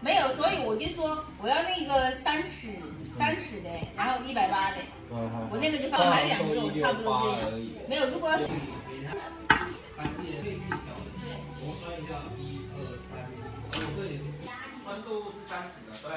没有，所以我就说我要那个三尺三尺的，然后一百八的，我那个就放买两个，我差不多这样。没有，如果要把自己的对自己调的，我算一下，一二三四，我这里是宽度是三十的，对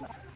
Yeah.